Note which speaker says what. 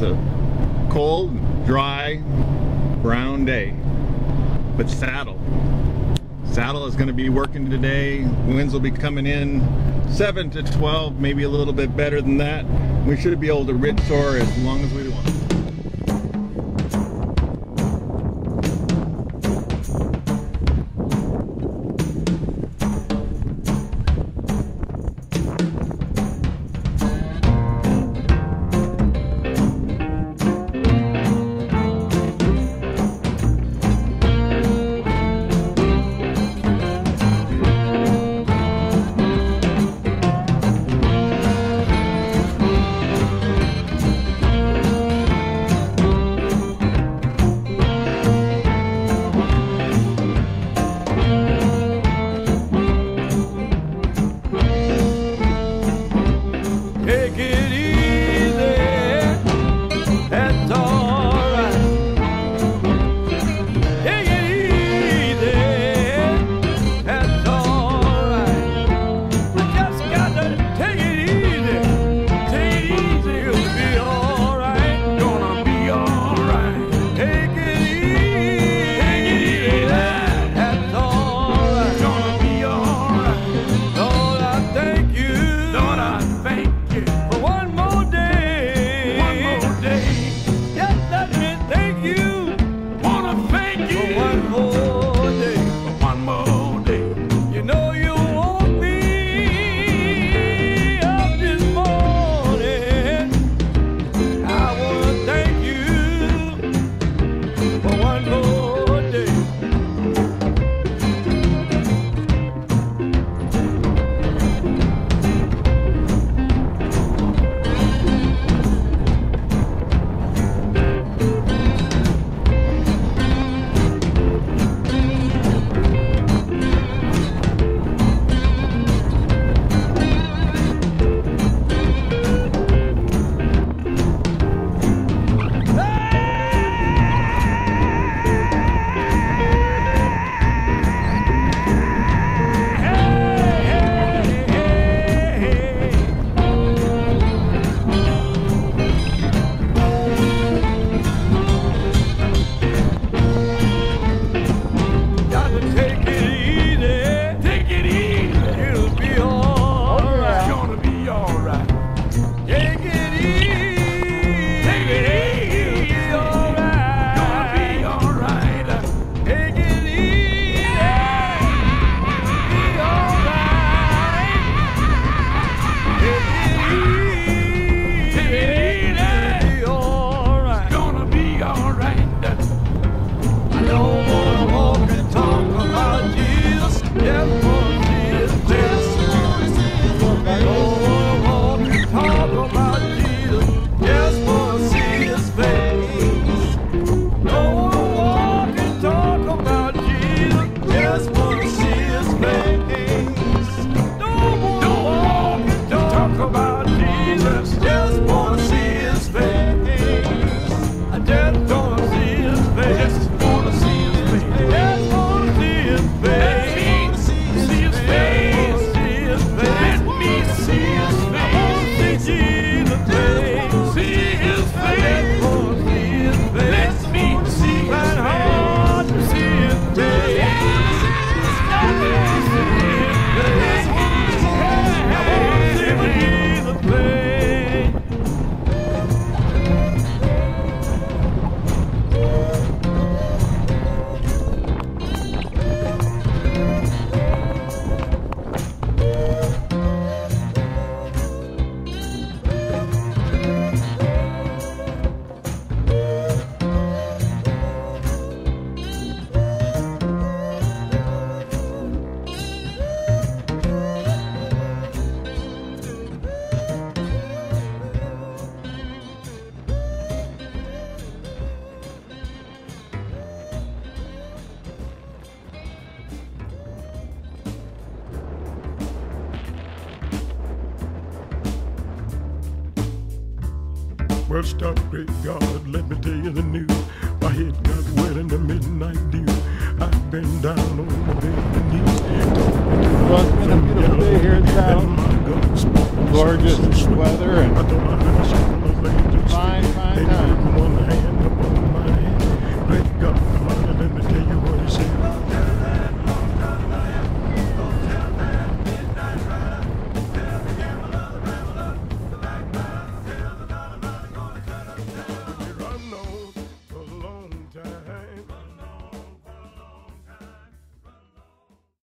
Speaker 1: It's a cold, dry, brown day. But saddle. Saddle is going to be working today. Winds will be coming in 7 to 12, maybe a little bit better than that. We should be able to ridge soar as long as we
Speaker 2: Well, stop, great God, let me tell you the news. My head got wet in the midnight dew. I've been down on my bed and knees.
Speaker 1: Well, it's been a beautiful day here in town. Gorgeous weather and